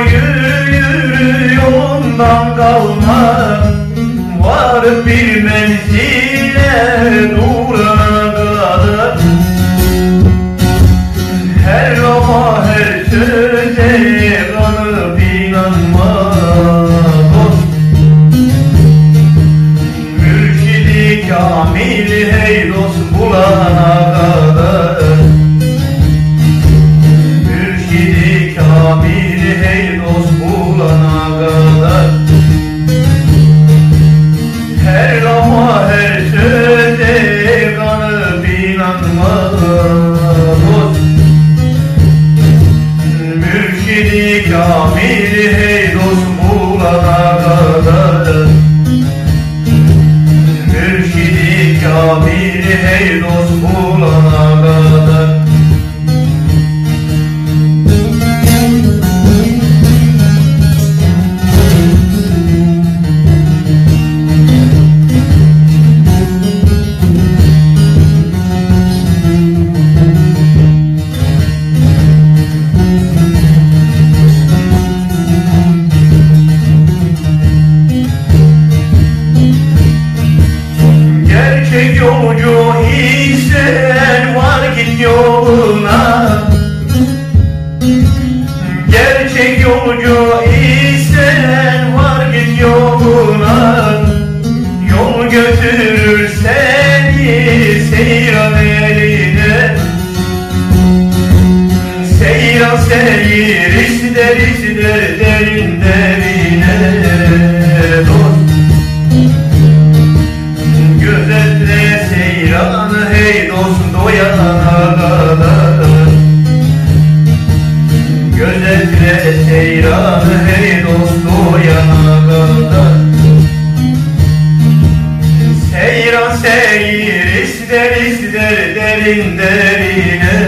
yürü yürü yolundan kalma. Varıp bir menzile dur Mürşidi kamil hey dost bulana kadar. Mürşidi kamil hey dost bulana yolcu isen var git yoluna. Gerçek yolcu isen var git yoluna. Yol götürür seni seyran eline. Seyran seyir ister ister derin derine Seyran seyir ister ister derin derine.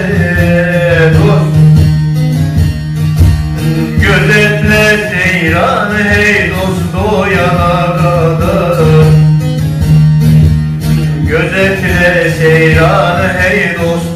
Dost Gözetle seyranı hey dost doyana kadar. Gözetle seyranı hey dost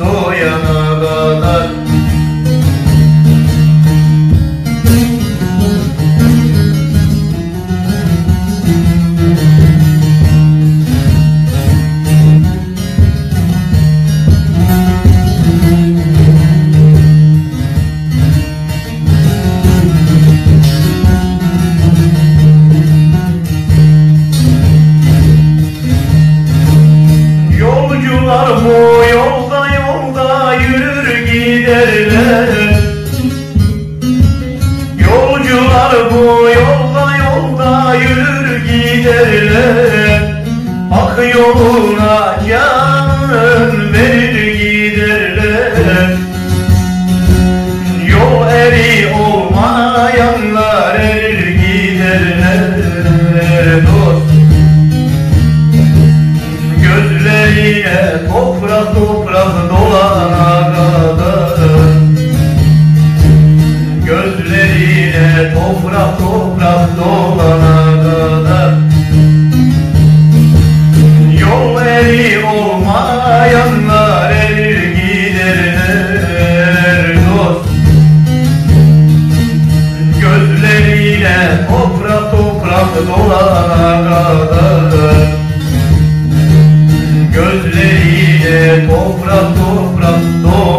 bu yolda yolda yürür giderler. Hak yoluna can verir giderler. Yol eri olmayanlar erir giderler. Dost Gözlerine toprak toprak dolana dolana kadar Gözleriyle toprak toprak doğar